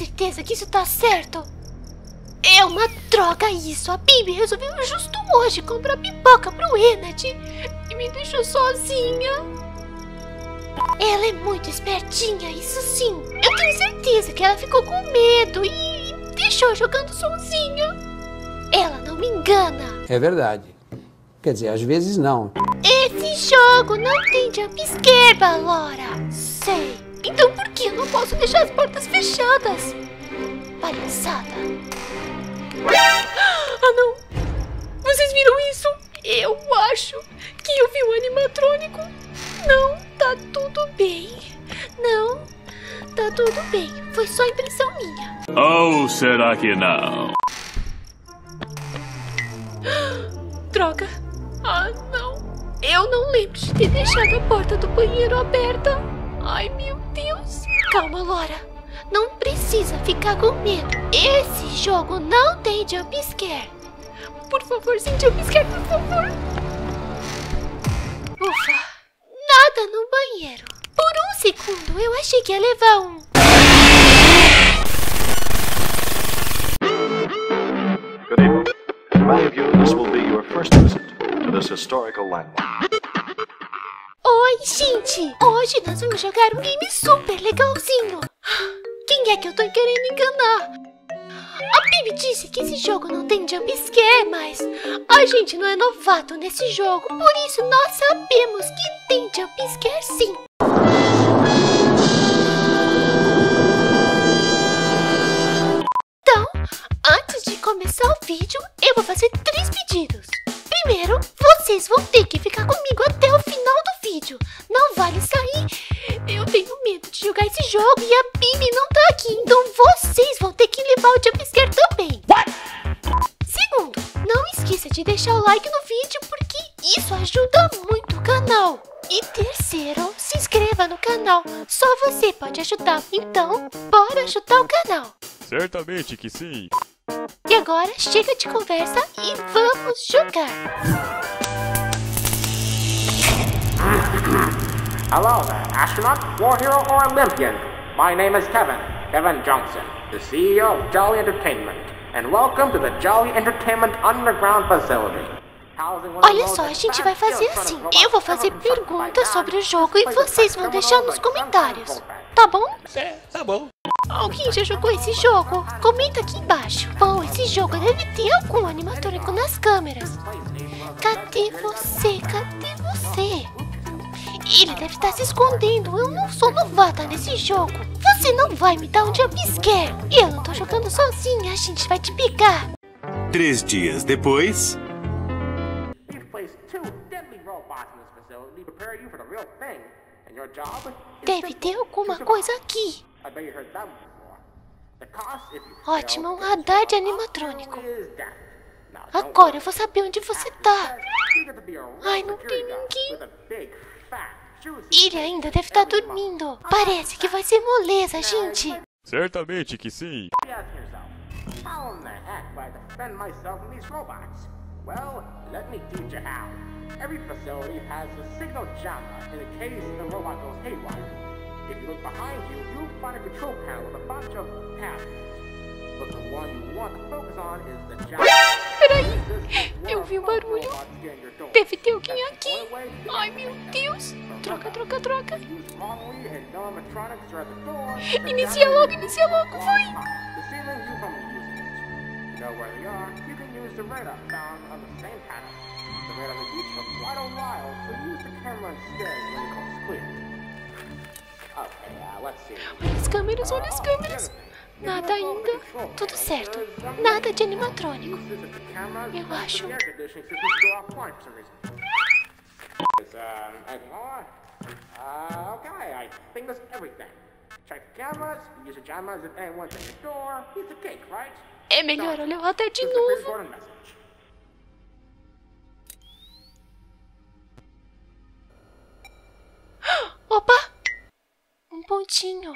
certeza que isso tá certo. É uma droga isso. A Bibi resolveu justo hoje comprar pipoca pro Enad e me deixou sozinha. Ela é muito espertinha, isso sim. Eu tenho certeza que ela ficou com medo e deixou jogando sozinha. Ela não me engana. É verdade. Quer dizer, às vezes não. Esse jogo não tem jumpscare, Balora. Sei. Então por que eu não posso deixar as portas fechadas? Palhaçada. Ah, não! Vocês viram isso? Eu acho que eu vi o animatrônico. Não, tá tudo bem. Não, tá tudo bem. Foi só impressão minha. Ou será que não? Droga. Ah, não. Eu não lembro de ter deixado a porta do banheiro aberta. Ai, meu Deus. Calma, Laura. Não precisa ficar com medo. Esse jogo não tem jumpscare. Por favor, sem jumpscare, por favor. Ufa. Nada no banheiro. Por um segundo, eu achei que ia levar um... Good evening. Many of you, this will be your first visit to this historical landmark. Gente! Hoje nós vamos jogar um game super legalzinho. Quem é que eu tô querendo enganar? A Bibi disse que esse jogo não tem jumpscare, mas a gente não é novato nesse jogo, por isso nós sabemos que tem jumpscare sim. Então, antes de começar o vídeo, eu vou fazer três pedidos. Primeiro, vocês vão ter que ficar comigo até o final do vídeo. Jogo e a Bibi não tá aqui, então vocês vão ter que levar o jumpscare também. Segundo, não esqueça de deixar o like no vídeo porque isso ajuda muito o canal. E terceiro, se inscreva no canal. Só você pode ajudar. Então, bora ajudar o canal. Certamente que sim. E agora chega de conversa e vamos jogar. Hello there, astronaut, war hero, or Olympian. My name is Kevin, Kevin Johnson, the CEO of Jolly Entertainment, and welcome to the Jolly Entertainment Underground Facility. Olha só, a gente vai fazer assim. Eu vou fazer perguntas sobre o jogo e vocês vão deixar nos comentários. Tá bom? É, tá bom. Alguém já jogou esse jogo? Comenta aqui embaixo. Bom, esse jogo deve ter algum animatrônico nas câmeras. Cadê você? Cadê você? Ele deve estar se escondendo. Eu não sou novata nesse jogo. Você não vai me dar um jumpscare. Eu não tô jogando sozinha. A gente vai te pegar. Três dias depois. We've placed two deadly robots in this facility to prepare you for the real thing. And your job is Deve ter alguma coisa aqui. Ótimo, um radar de animatrônico. Agora eu vou saber onde você tá. Ai, não tem ninguém. Ele ainda deve estar dormindo. Parece que vai ser moleza, gente. Certamente que sim. You ask yourself, how in the heck do I defend myself from these robots? Well, let me teach you how. Every facility has a signal jammer in case the robot goes haywire. If you look behind you, you'll find a control panel with a bunch of passwords. But the one you want to focus on is the jammer. Peraí, eu vi um barulho. Deve ter alguém aqui. Ai, meu Deus. Troca, troca, troca. Inicia logo, inicia logo, vai. Olha as câmeras, olha as câmeras. Nada ainda. Tudo certo. Nada de animatrônico. Eu acho. É melhor olhar radar de novo. Opa! Um pontinho.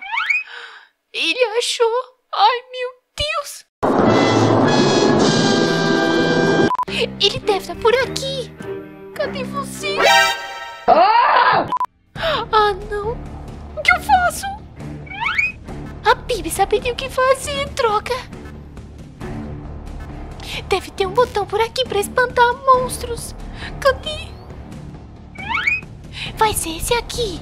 Ele achou. Ai, meu Deus! Ele deve estar por aqui. Cadê você? Ah, não. O que eu faço? A Bibi saberia o que fazer, troca. Deve ter um botão por aqui pra espantar monstros. Cadê? Vai ser esse aqui.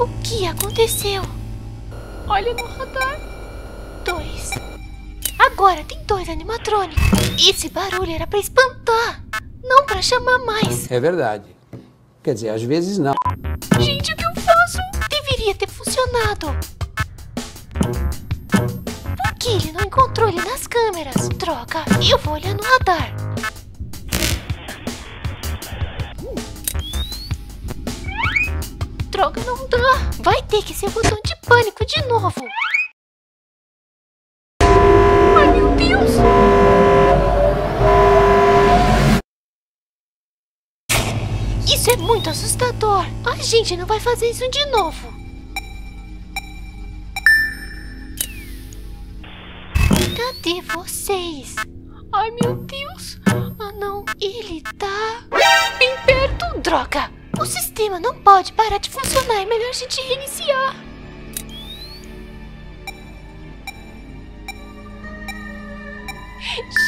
O que aconteceu? Olha no radar. Dois. Agora tem dois animatrônicos. Esse barulho era pra espantar, não pra chamar mais. É verdade. Quer dizer, às vezes não. Gente, o que eu faço? Deveria ter funcionado. Por que ele não encontrou ele nas câmeras? Troca, eu vou olhar no radar. Droga, não dá. Vai ter que ser o botão de pânico de novo. Ai, meu Deus. Isso é muito assustador. A gente não vai fazer isso de novo. Cadê vocês? Ai, meu Deus. Ah, não. Ele tá bem perto. Droga. O sistema não pode parar de funcionar. É melhor a gente reiniciar.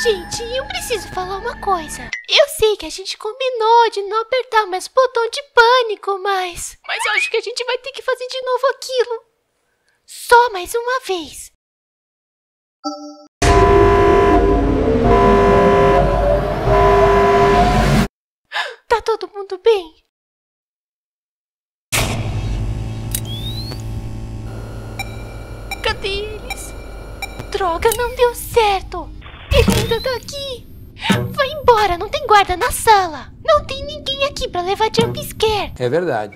Gente, eu preciso falar uma coisa. Eu sei que a gente combinou de não apertar mais o botão de pânico, mas. Mas eu acho que a gente vai ter que fazer de novo aquilo. Só mais uma vez. Tá todo mundo bem? Droga, não deu certo. Ele ainda tá aqui. Vai embora, não tem guarda na sala. Não tem ninguém aqui pra levar jump scare. É verdade.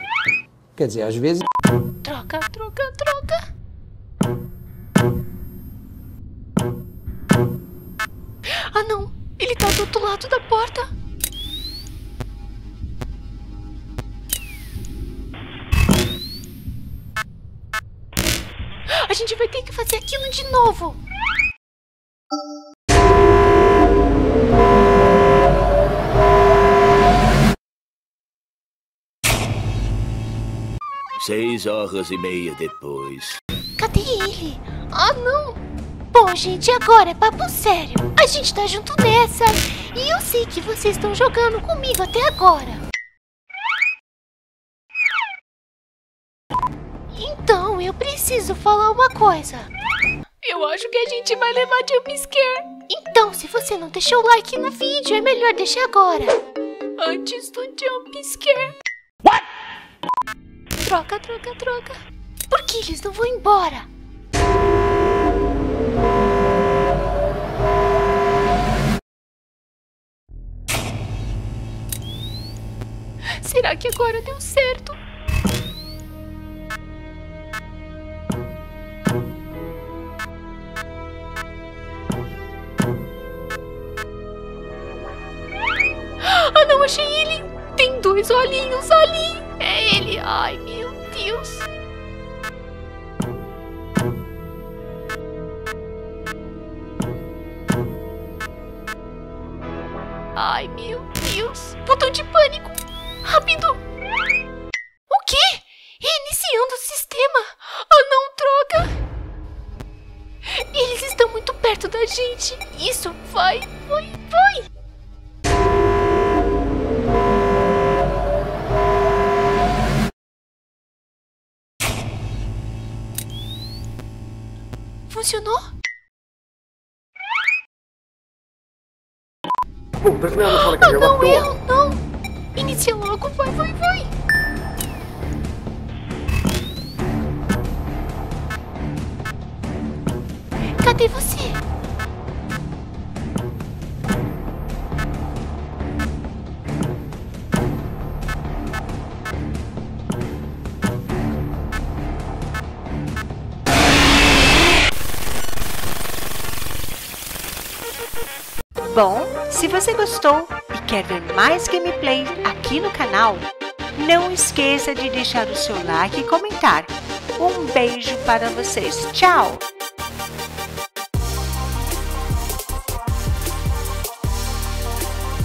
Quer dizer, às vezes. Troca, troca, troca. Ah, não. Ele tá do outro lado da porta. A gente vai ter que fazer aquilo de novo. Seis horas e meia depois. Cadê ele? Ah, não. Bom, gente, agora é papo sério. A gente tá junto nessa. E eu sei que vocês estão jogando comigo até agora. Então, eu preciso falar uma coisa. Eu acho que a gente vai levar jump scare. Então, se você não deixou o like no vídeo, é melhor deixar agora. Antes do jump scare. What? Troca, troca, troca. Por que eles não vão embora? Será que agora deu certo? Ah, não achei ele! Tem dois olhinhos ali! É ele! Ai, meu Deus! Ai, meu Deus! Botão de pânico! Rápido! O quê? Reiniciando o sistema! Ah, não, troca! Eles estão muito perto da gente! Isso vai, vai, vai! Funcionou? In Ah, here. não, go. erro, não! Inicia logo, vai, vai, vai! Cadê você? Bom, se você gostou e quer ver mais gameplays aqui no canal, não esqueça de deixar o seu like e comentar. Um beijo para vocês. Tchau!